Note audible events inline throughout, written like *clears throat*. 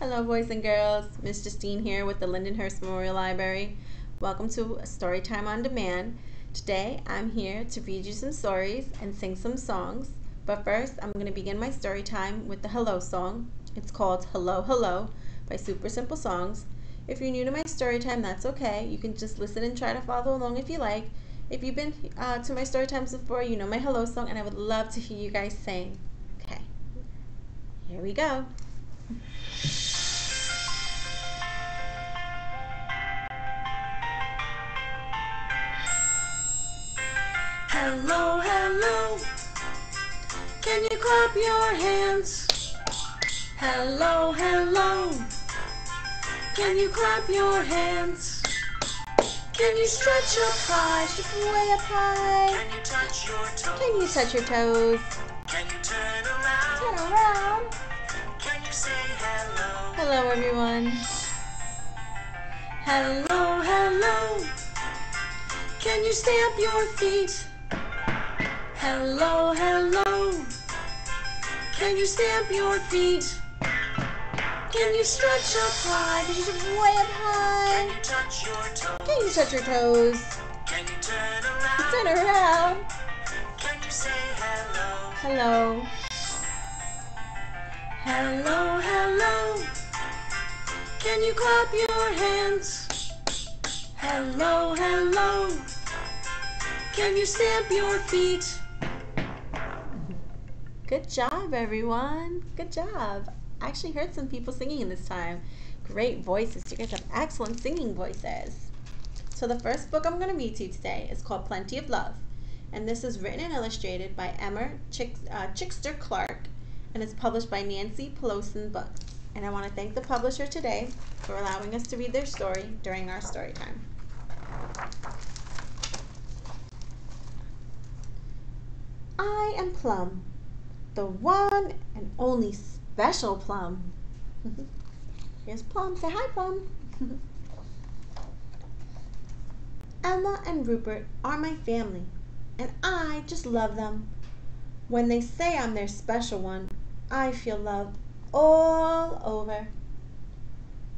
Hello, boys and girls. Miss Justine here with the Lindenhurst Memorial Library. Welcome to Storytime on Demand. Today, I'm here to read you some stories and sing some songs. But first, I'm going to begin my story time with the Hello song. It's called Hello Hello by Super Simple Songs. If you're new to my story time, that's okay. You can just listen and try to follow along if you like. If you've been uh, to my story times before, you know my hello song, and I would love to hear you guys sing. Okay, here we go. Can you clap your hands? Hello, hello. Can you clap your hands? Can you stretch up high? Just way up high. Can you touch your toes? Can you touch your toes? Can you turn around? Turn around. Can you say hello? Hello, everyone. Hello, hello. Can you stamp your feet? Hello, hello. Can you stamp your feet? Can you stretch up high? Just way up Can high. you touch your toes? Can you touch your toes? Can you turn around? Turn around. Can you say hello? Hello. Hello, hello. Can you clap your hands? Hello, hello. Can you stamp your feet? Good job, everyone. Good job. I actually heard some people singing in this time. Great voices. You guys have excellent singing voices. So the first book I'm going to read to you today is called Plenty of Love. And this is written and illustrated by Emma Chick, uh, Chichester Clark and it's published by Nancy Paulsen Books. And I want to thank the publisher today for allowing us to read their story during our story time. I am Plum, the one and only special Plum. *laughs* Here's Plum. Say hi, Plum. *laughs* Emma and Rupert are my family, and I just love them. When they say I'm their special one, I feel love all over.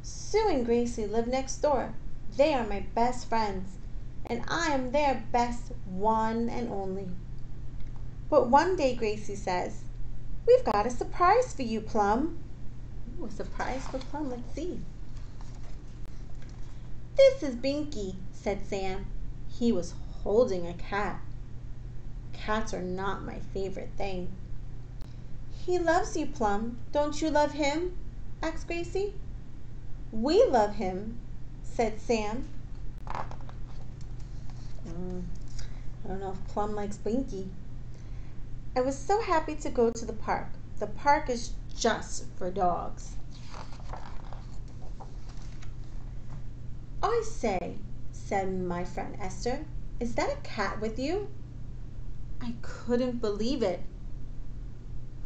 Sue and Gracie live next door. They are my best friends, and I am their best one and only. But one day Gracie says, We've got a surprise for you, Plum. Ooh, a surprise for Plum. Let's see. This is Binky, said Sam. He was holding a cat. Cats are not my favorite thing. He loves you, Plum. Don't you love him? asked Gracie. We love him, said Sam. Mm, I don't know if Plum likes Binky. I was so happy to go to the park. The park is just for dogs. I say, said my friend Esther, is that a cat with you? I couldn't believe it.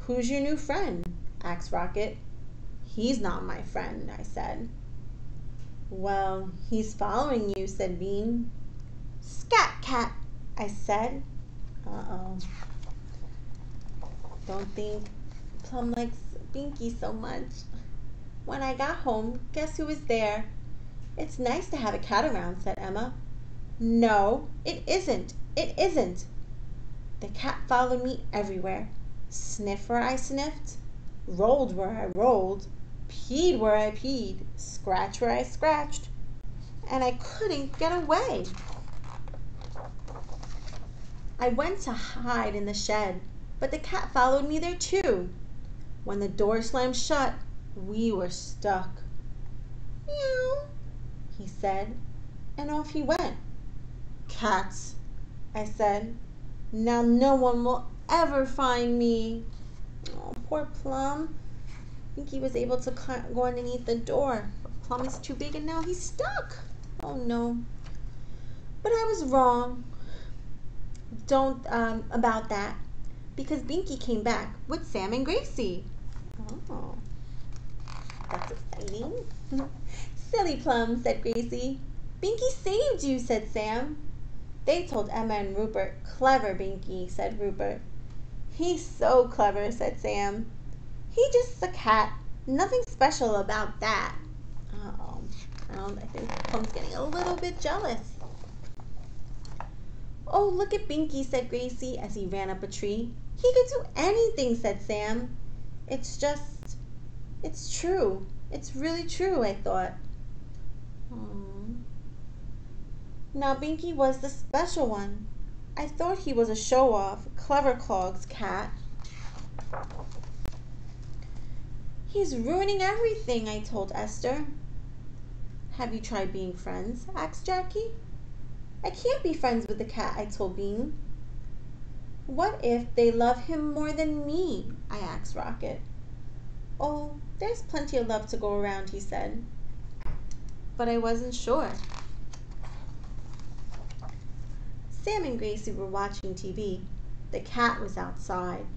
Who's your new friend? asked Rocket. He's not my friend, I said. Well, he's following you, said Bean. Scat cat, I said. Uh-oh. Don't think Plum likes Binky so much. When I got home, guess who was there? It's nice to have a cat around, said Emma. No, it isn't. It isn't. The cat followed me everywhere. Sniffed where I sniffed, rolled where I rolled, peed where I peed, scratched where I scratched, and I couldn't get away. I went to hide in the shed, but the cat followed me there too. When the door slammed shut, we were stuck. Meow, he said, and off he went. Cats, I said. Now no one will ever find me. Oh, poor Plum. I think he was able to go underneath the door. Plum is too big and now he's stuck. Oh no. But I was wrong. Don't um, about that because Binky came back with Sam and Gracie. Oh, that's exciting. Silly Plum, said Gracie. Binky saved you, said Sam. They told Emma and Rupert. Clever Binky, said Rupert. He's so clever, said Sam. He's just a cat, Nothing special about that. Uh-oh. Um, I think Plum's getting a little bit jealous. Oh, look at Binky, said Gracie as he ran up a tree. He could do anything, said Sam. It's just, it's true. It's really true, I thought. Aww. Now Binky was the special one. I thought he was a show-off, clever clogs cat. He's ruining everything, I told Esther. Have you tried being friends? asked Jackie. I can't be friends with the cat, I told Bean. What if they love him more than me? I asked Rocket. Oh, there's plenty of love to go around, he said. But I wasn't sure. Sam and Gracie were watching TV. The cat was outside.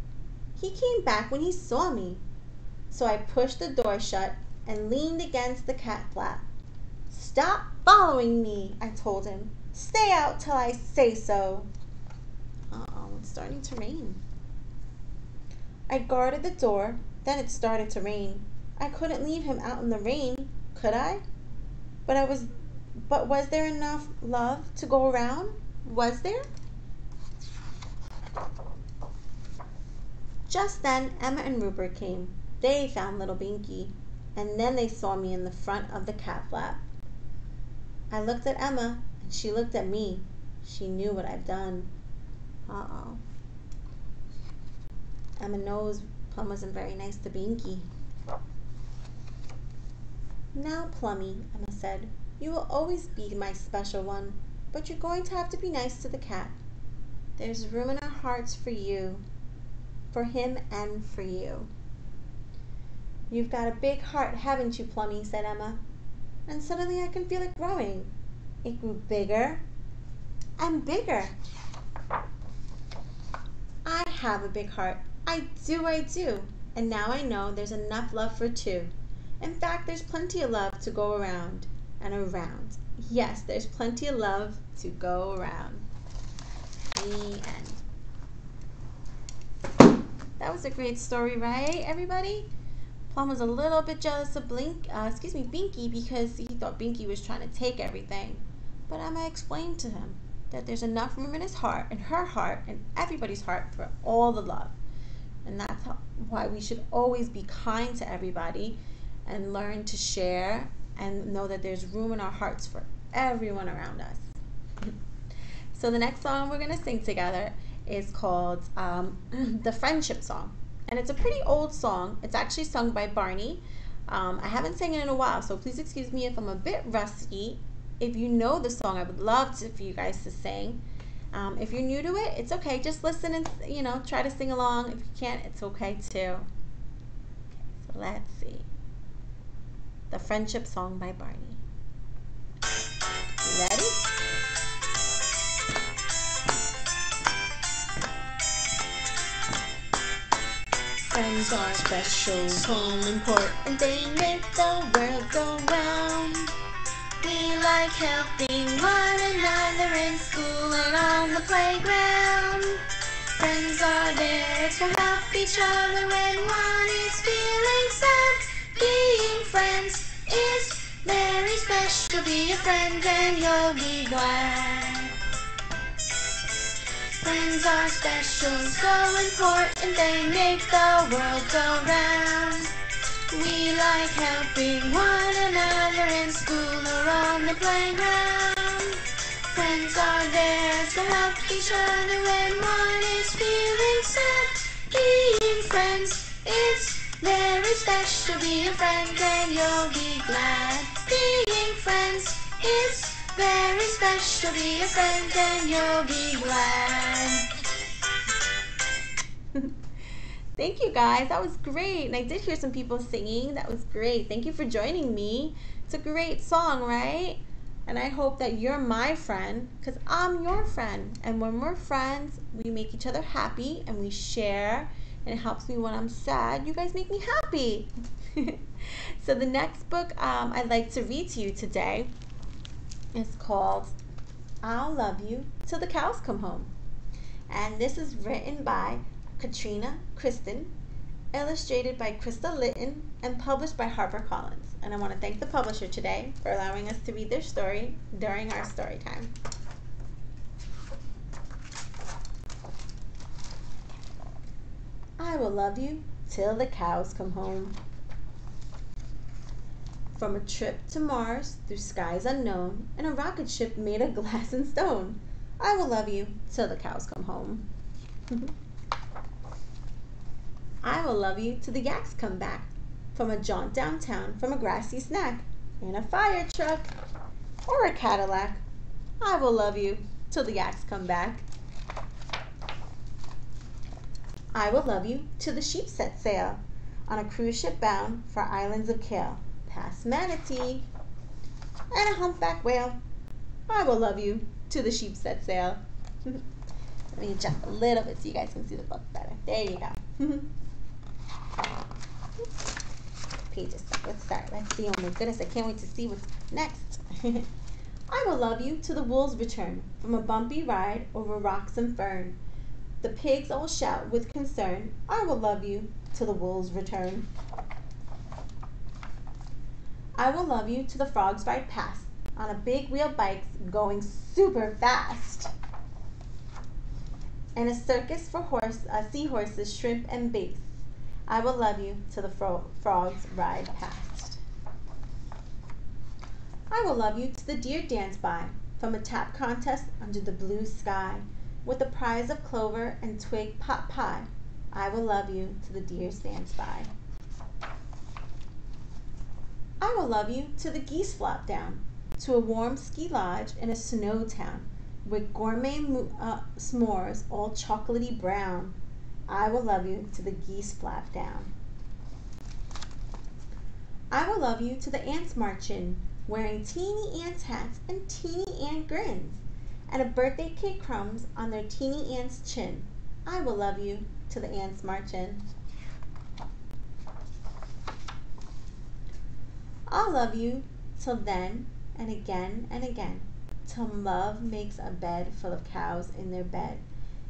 He came back when he saw me. So I pushed the door shut and leaned against the cat flap. Stop following me, I told him. Stay out till I say so. Uh-oh, it's starting to rain. I guarded the door, then it started to rain. I couldn't leave him out in the rain, could I? But I was but was there enough love to go around? Was there? Just then Emma and Rupert came. They found little Binky, and then they saw me in the front of the cat flap. I looked at Emma, and she looked at me. She knew what I've done. Uh-oh. Emma knows Plum wasn't very nice to Binky. Now, Plummy, Emma said, you will always be my special one, but you're going to have to be nice to the cat. There's room in our hearts for you, for him and for you. You've got a big heart, haven't you, Plummy? said Emma. And suddenly I can feel it growing. It grew bigger and bigger. I have a big heart. I do, I do. And now I know there's enough love for two. In fact, there's plenty of love to go around and around. Yes, there's plenty of love to go around. The end. That was a great story, right, everybody? Plum was a little bit jealous of Blink, uh, excuse me, Binky because he thought Binky was trying to take everything. But Emma explained to him that there's enough room in his heart, in her heart, in everybody's heart for all the love. And that's why we should always be kind to everybody and learn to share and know that there's room in our hearts for everyone around us. *laughs* so the next song we're going to sing together is called um, *clears throat* The Friendship Song. And it's a pretty old song. It's actually sung by Barney. Um, I haven't sang it in a while, so please excuse me if I'm a bit rusty. If you know the song, I would love to, for you guys to sing. Um, if you're new to it, it's okay. Just listen and, you know, try to sing along. If you can't, it's okay too. Okay, so let's see. The Friendship Song by Barney. You ready? Friends are special, so important, they make the world go round. We like helping one another in school and on the playground. Friends are there to help each other when one is feeling sad. Being friends is very special. Be a friend and you'll be glad. Friends are special, so important. They make the world go round. We like helping one another in school or on the playground. Friends are there to help each other when one is feeling sad. Being friends is very special, be a friend and you'll be glad. Being friends is very special, be a friend and you'll be glad. Thank you guys, that was great. And I did hear some people singing, that was great. Thank you for joining me. It's a great song, right? And I hope that you're my friend because I'm your friend. And when we're friends, we make each other happy and we share and it helps me when I'm sad. You guys make me happy. *laughs* so the next book um, I'd like to read to you today is called I'll Love You Till the Cows Come Home. And this is written by Katrina Kristen, illustrated by Krista Litton, and published by HarperCollins. And I want to thank the publisher today for allowing us to read their story during our story time. I will love you till the cows come home. From a trip to Mars through skies unknown in a rocket ship made of glass and stone, I will love you till the cows come home. *laughs* I will love you till the yaks come back from a jaunt downtown from a grassy snack in a fire truck or a Cadillac. I will love you till the yaks come back. I will love you till the sheep set sail on a cruise ship bound for islands of kale, past Manatee and a humpback whale. I will love you till the sheep set sail. *laughs* Let me adjust a little bit so you guys can see the book better. There you go. *laughs* Pages. Let's start. Let's see. Oh my goodness, I can't wait to see what's next. *laughs* I will love you till the wolves return from a bumpy ride over rocks and fern. The pigs all shout with concern, I will love you till the wolves return. I will love you till the frogs ride past on a big wheel bikes going super fast. And a circus for horse, uh, seahorses, shrimp, and bass. I will love you till the fro frogs ride past. I will love you till the deer dance by from a tap contest under the blue sky with a prize of clover and twig pot pie. I will love you till the deer stands by. I will love you till the geese flop down to a warm ski lodge in a snow town with gourmet uh, s'mores all chocolatey brown. I will love you till the geese flap down. I will love you till the ants march in, wearing teeny ants hats and teeny ant grins, and a birthday cake crumbs on their teeny ant's chin. I will love you till the ants march in. I'll love you till then and again and again, till love makes a bed full of cows in their bed,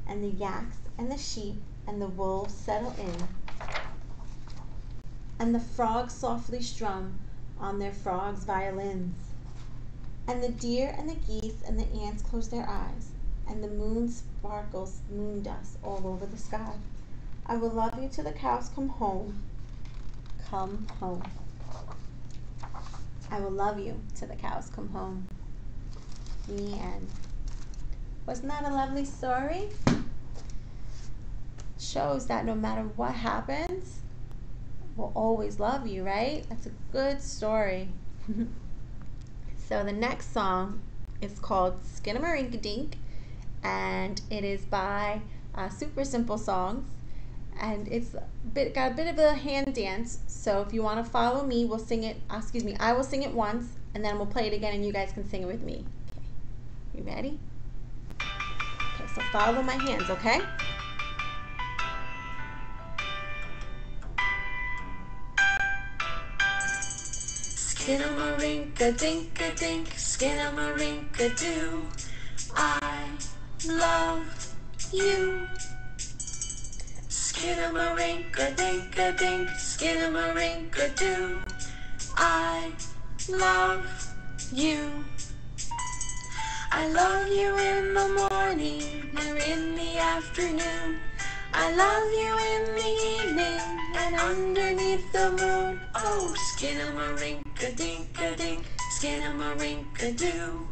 and the yaks and the sheep and the wolves settle in, and the frogs softly strum on their frogs' violins, and the deer and the geese and the ants close their eyes, and the moon sparkles moon dust all over the sky. I will love you till the cows come home. Come home. I will love you till the cows come home. The end. Wasn't that a lovely story? Shows that no matter what happens, we'll always love you, right? That's a good story. *laughs* so the next song is called Skinnamarink-a-Dink, and it is by uh, Super Simple Songs, and it's a bit got a bit of a hand dance. So if you want to follow me, we'll sing it. Uh, excuse me, I will sing it once, and then we'll play it again, and you guys can sing it with me. Okay, you ready? Okay, so follow my hands, okay? Skinnamarink-a-dink-a-dink, skinnamarink-a-doo. I love you. Skinnamarink-a-dink-a-dink, skinnamarink-a-doo. I love you. I love you in the morning or in the afternoon. I love you in the evening and underneath the moon. Oh, skinnamarink-a-dink-a-dink, skinnamarink-a-doo.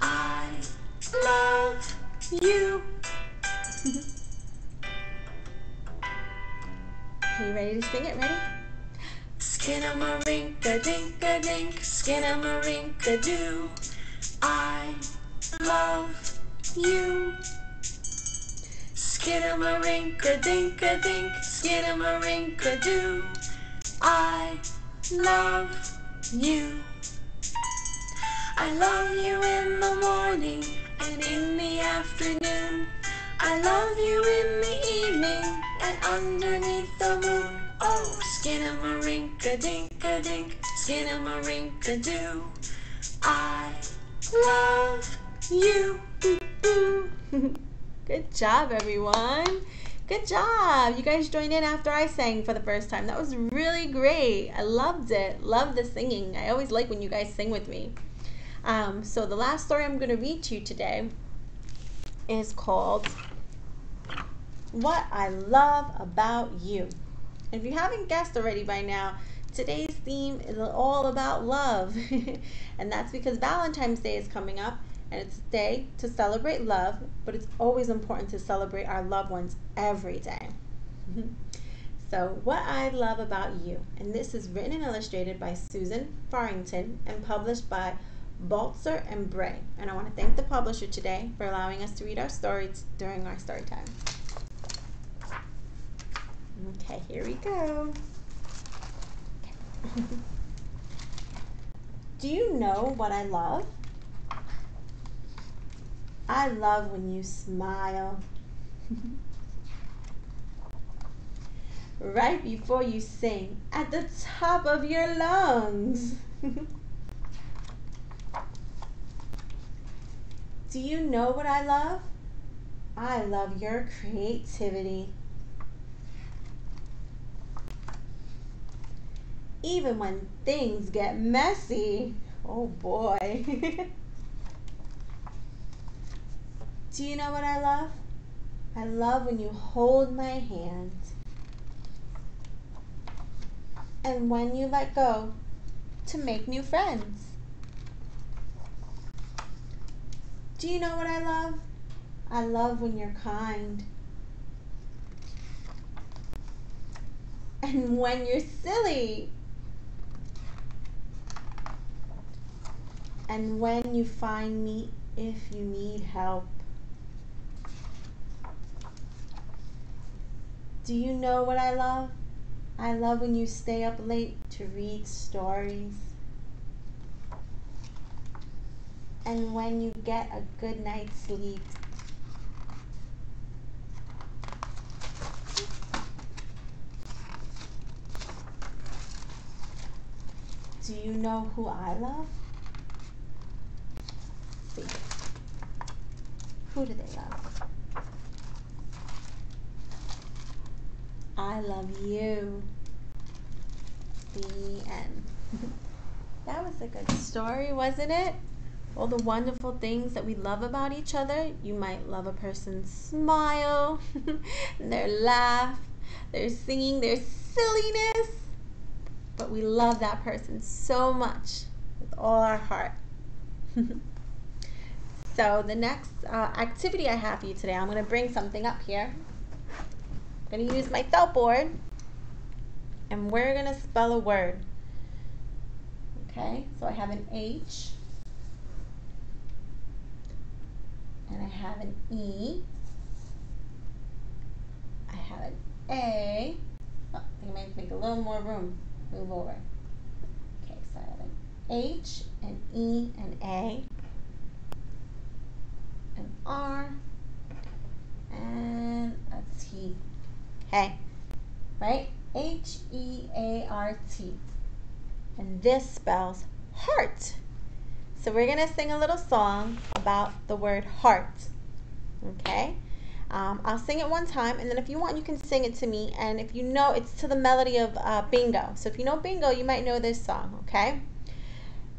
I love you. *laughs* Are you ready to sing it? Ready? Skinnamarink-a-dink-a-dink, skinnamarink-a-doo. I love you. Skinnamarink-a-dink-a-dink, skinnamarink-a-doo. I love you. I love you in the morning and in the afternoon. I love you in the evening and underneath the moon. Oh, skinnamarink-a-dink-a-dink, skinnamarink-a-doo. I love you. *laughs* Good job, everyone. Good job. You guys joined in after I sang for the first time. That was really great. I loved it. Loved the singing. I always like when you guys sing with me. Um, so the last story I'm going to read to you today is called What I Love About You. If you haven't guessed already by now, today's theme is all about love. *laughs* and that's because Valentine's Day is coming up and it's a day to celebrate love, but it's always important to celebrate our loved ones every day. *laughs* so, what I love about you, and this is written and illustrated by Susan Farrington and published by Balzer and Bray. And I want to thank the publisher today for allowing us to read our stories during our story time. Okay, here we go. *laughs* Do you know what I love? I love when you smile. *laughs* right before you sing at the top of your lungs. *laughs* Do you know what I love? I love your creativity. Even when things get messy. Oh boy. *laughs* Do you know what I love? I love when you hold my hand. And when you let go to make new friends. Do you know what I love? I love when you're kind. And when you're silly. And when you find me if you need help. Do you know what I love? I love when you stay up late to read stories. And when you get a good night's sleep. Do you know who I love? Who do they love? I love you. The end. *laughs* that was a good story, wasn't it? All the wonderful things that we love about each other. You might love a person's smile, *laughs* their laugh, their singing, their silliness. But we love that person so much with all our heart. *laughs* so the next uh, activity I have for you today, I'm going to bring something up here going to use my felt board and we're going to spell a word. Okay, so I have an H and I have an E. I have an A. Oh, I think I might make a little more room. Move over. Okay, so I have an H, an E, an A, an R, and a T. Okay, right? H E A R T. And this spells heart. So we're going to sing a little song about the word heart. Okay? Um, I'll sing it one time, and then if you want, you can sing it to me. And if you know, it's to the melody of uh, Bingo. So if you know Bingo, you might know this song, okay?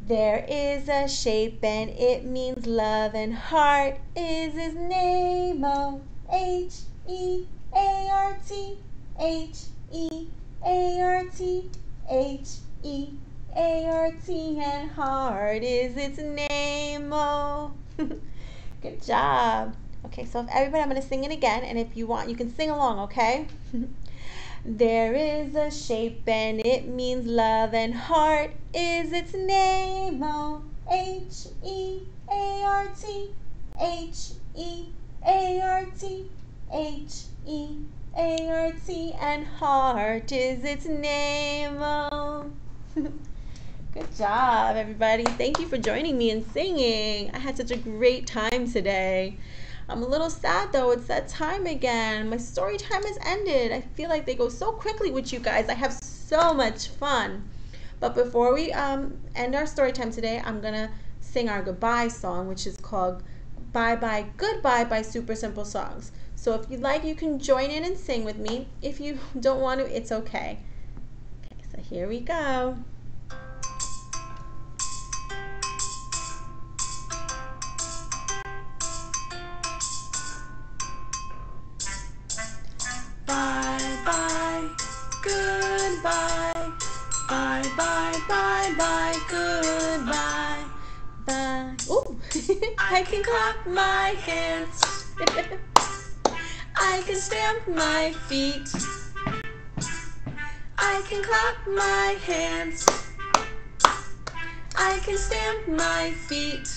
There is a shape, and it means love, and heart is his name. Oh, H E a R T H E A R T H E A R T and heart is its name. Oh, *laughs* good job. Okay, so if everybody, I'm going to sing it again, and if you want, you can sing along, okay? *laughs* there is a shape and it means love, and heart is its name. Oh, H E A R T H E A R T H E A R T and heart is its name. *laughs* Good job, everybody. Thank you for joining me in singing. I had such a great time today. I'm a little sad though, it's that time again. My story time has ended. I feel like they go so quickly with you guys. I have so much fun. But before we um, end our story time today, I'm going to sing our goodbye song, which is called Bye Bye Goodbye by Super Simple Songs. So if you'd like, you can join in and sing with me. If you don't want to, it's okay. Okay, so here we go. Bye bye, goodbye. Bye bye bye bye, goodbye. Bye. Ooh, *laughs* I can clap my hands. *laughs* I can stamp my feet. I can clap my hands. I can stamp my feet.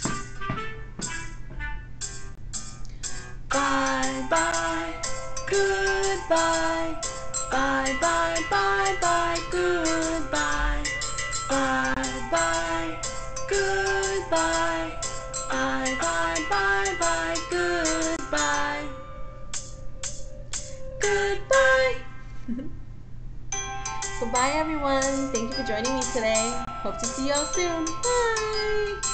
Bye bye, goodbye. Bye bye bye bye, goodbye. Bye bye, goodbye. Bye bye bye bye, goodbye. Goodbye. *laughs* so bye everyone. Thank you for joining me today. Hope to see you all soon. Bye.